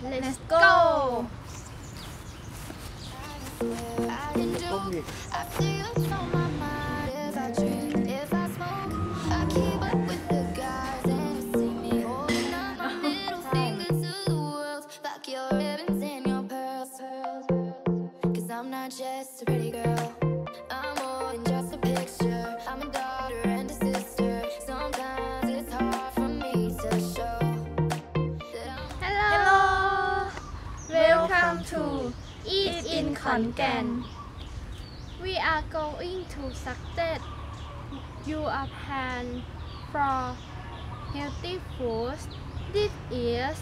Let's go! I can do my mind. to eat in Khon Kaen. We are going to suggest you a plan for healthy food. This is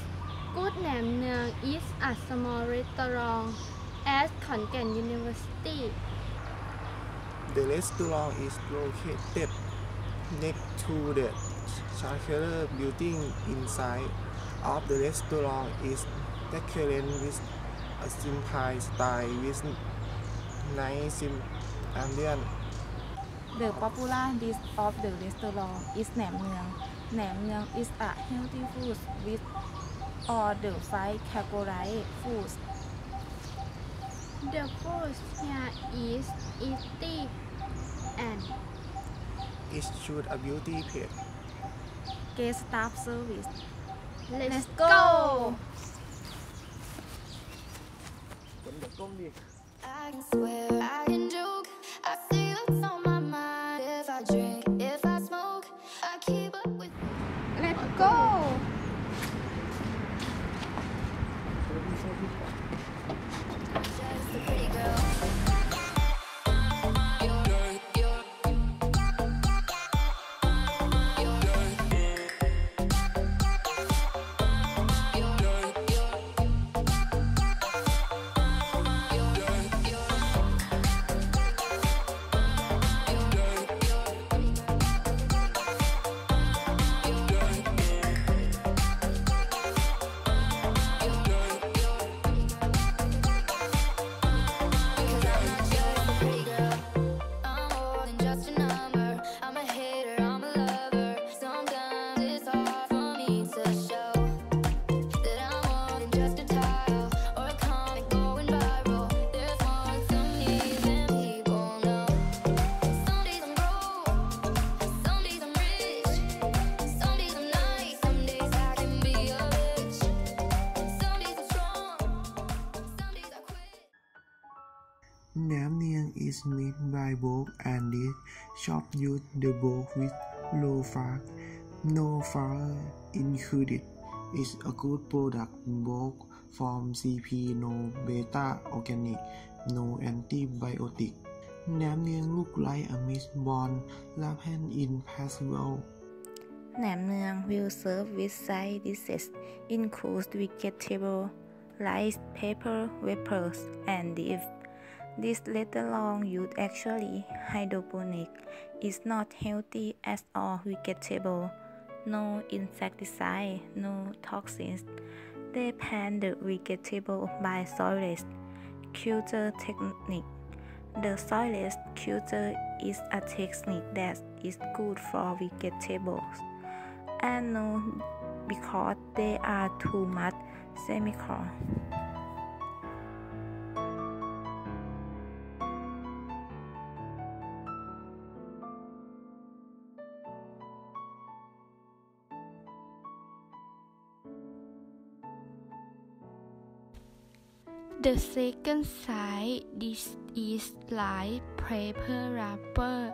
Good Nam Neung is a small restaurant at Khon Kaen University. The restaurant is located next to the Charcuterie building inside of the restaurant is decorated with a simple style with nice ambient The popular dish of the restaurant is แหนมเนือง แหนมเนือง is a healthy food with all the five categorized foods. The food here is easy and it should a beauty plate Guest staff service. let's go ต้ มดิ I can swear, I can joke. I see what's on my mind if I drink, if I smoke. I keep up with let's go Namian is named by both and the shop used the both with low fat, No fat included. It's a good product both from CP no beta organic, no antibiotic. Namian look like a mist-born laphan in possible. Namian will serve with side dishes, includes vegetable, rice, paper, wrappers, and if this restaurant use actually hydroponic. is not healthy as all vegetable. No insecticide, no toxins. They plant the vegetable by soilless culture technique. The soilless culture is a technique that is good for vegetables and no because they are too much chemical. The second side this is like paper wrapper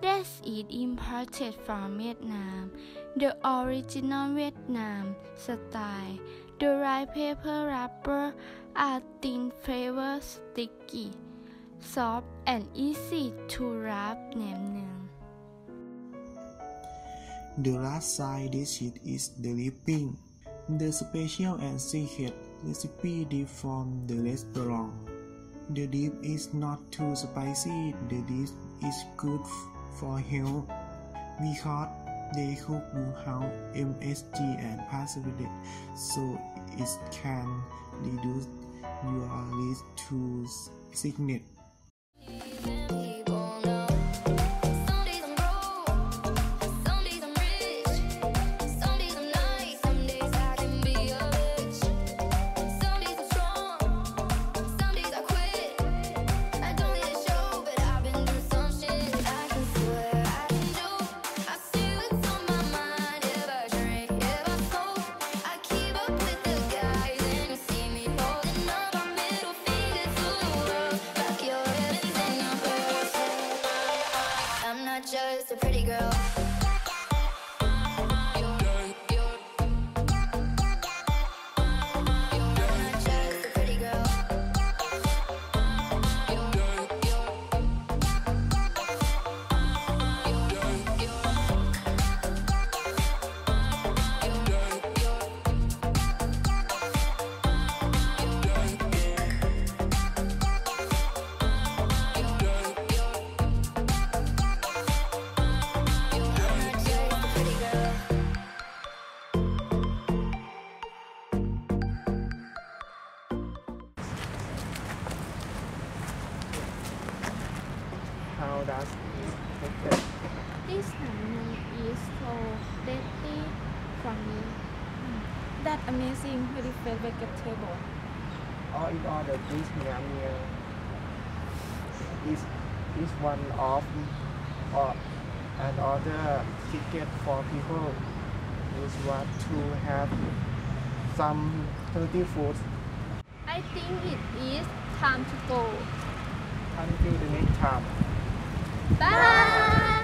that is imported from Vietnam. The original Vietnam style, the rice paper wrapper are thin flavor sticky, soft and easy to wrap nam The last side sheet is the dipping. The special and secret recipe dip from the restaurant. The dip is not too spicy. The dish is good for health because they cook without MSG and preservative, so it can reduce your risk to sickness. just a pretty girl. Affected? This ramen is so tasty for me. That amazing fair vegetable. All in all, the this Nam meal is is one of uh, or another ticket for people who want to have some healthy food I think it is time to go. until the next time. 拜拜。